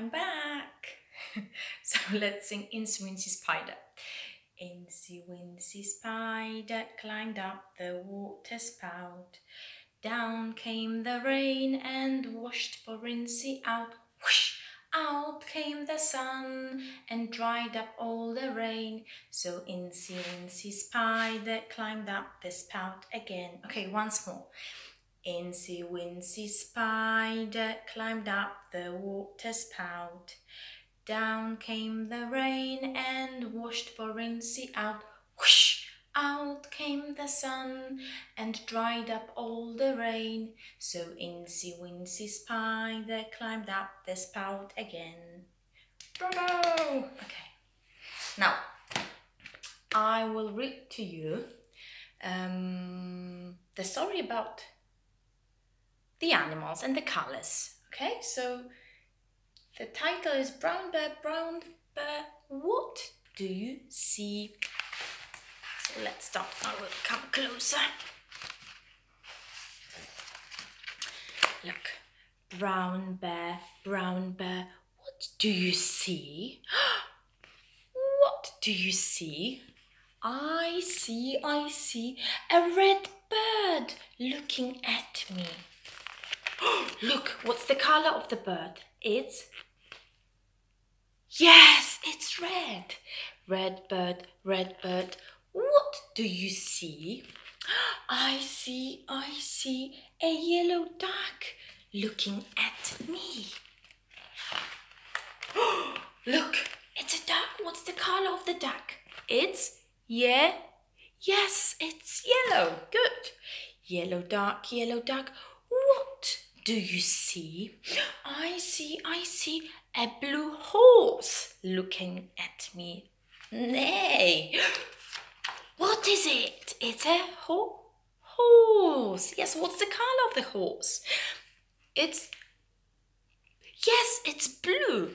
I'm back. so let's sing Incy Wincy Spider. Incy Wincy Spider climbed up the water spout. Down came the rain and washed poor Incy out. Whoosh! Out came the sun and dried up all the rain. So Incy Wincy Spider climbed up the spout again. Okay, once more. Incy Wincy Spider climbed up the water spout. Down came the rain and washed poor Incy out. Whoosh! Out came the sun and dried up all the rain. So Incy Wincy Spider climbed up the spout again. Bravo! Okay. Now, I will read to you um, the story about the animals and the colors. Okay, so the title is Brown Bear, Brown Bear, What Do You See? So let's start. I will come closer. Look, Brown Bear, Brown Bear, what do you see? what do you see? I see, I see a red bird looking at me. Look, what's the color of the bird? It's. Yes, it's red. Red bird, red bird. What do you see? I see, I see a yellow duck looking at me. Look, it's a duck. What's the color of the duck? It's yeah. Yes, it's yellow. Good. Yellow duck, yellow duck. Do you see? I see, I see a blue horse looking at me. Nay. What is it? It's a ho horse. Yes, what's the color of the horse? It's. Yes, it's blue.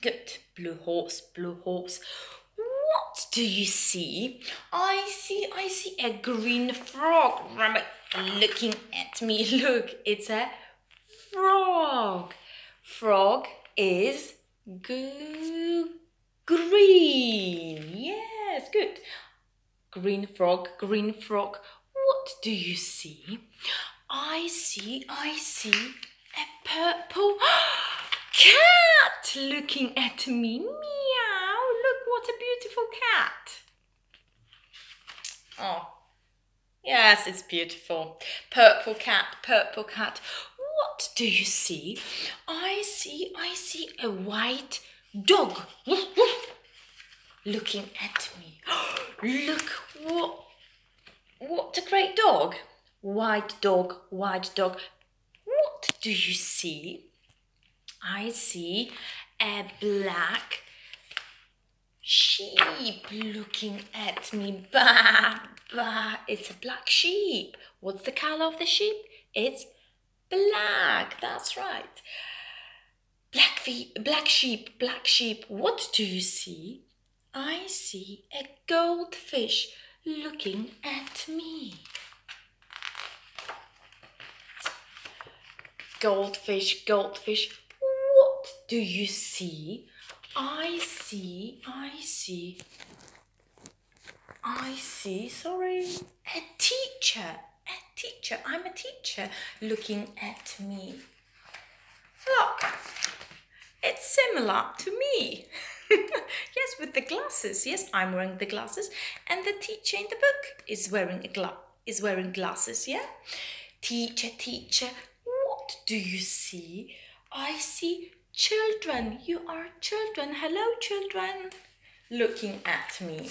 Good. Blue horse, blue horse. What do you see? I see, I see a green frog rabbit looking at me. Look, it's a frog. Frog is green. Yes, good. Green frog, green frog. What do you see? I see, I see a purple cat looking at me. Meow. Look, what a beautiful cat. Oh, yes, it's beautiful. Purple cat, purple cat. What do you see? I see, I see a white dog looking at me. Look, what, what a great dog. White dog, white dog. What do you see? I see a black sheep looking at me. Bah, bah. It's a black sheep. What's the color of the sheep? It's black. That's right. Black, black sheep, black sheep. What do you see? I see a goldfish looking at me. Goldfish, goldfish. What do you see? I see, I see, I see, sorry, a teacher, a teacher, I'm a teacher looking at me. Look, it's similar to me. yes, with the glasses. Yes, I'm wearing the glasses, and the teacher in the book is wearing a gla- is wearing glasses. Yeah, teacher, teacher, what do you see? I see children. You are children. Hello, children. Looking at me.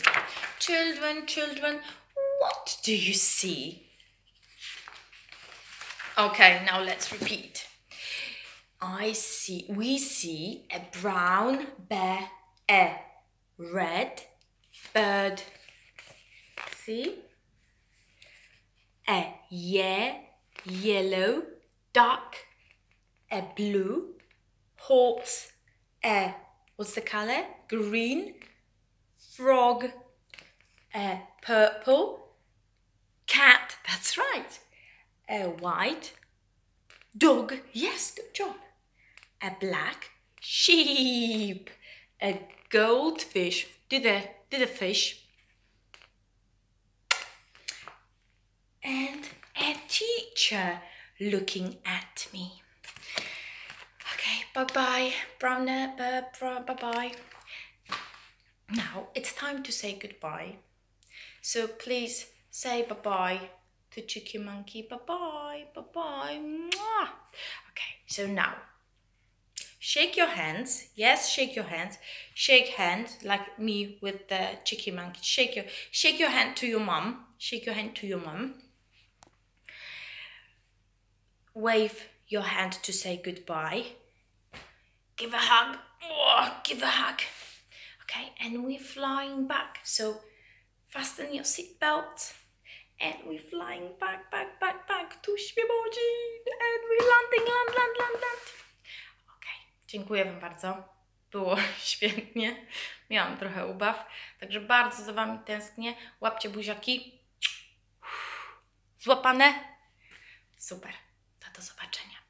Children, children, what do you see? Okay, now let's repeat. I see, we see a brown bear, a red bird. See? A yeah, yellow duck, a blue horse, a what's the color? Green frog, a purple cat. That's right. A white dog. Yes, good job. A black sheep. A goldfish. Do the do the fish. And a teacher looking at me. Okay, bye bye, brown bye bye bye. Now it's time to say goodbye. So please say bye bye to Chicky Monkey. Bye bye, bye bye. Mwah. Okay, so now shake your hands. Yes, shake your hands. Shake hands like me with the Chicky Monkey. Shake your shake your hand to your mom. Shake your hand to your mom. Wave your hand to say goodbye. Give a hug. Give a hug. Okay, and we're flying back. So fasten your seatbelt. And we're flying back, back, back, back to Świebodzin. And we're landing, land, land, land, land. Okay, dziękuję Wam bardzo. Było świetnie. Miałam trochę ubaw. Także bardzo za Wami tęsknię. Łapcie buziaki. Złapane? Super. To do zobaczenia.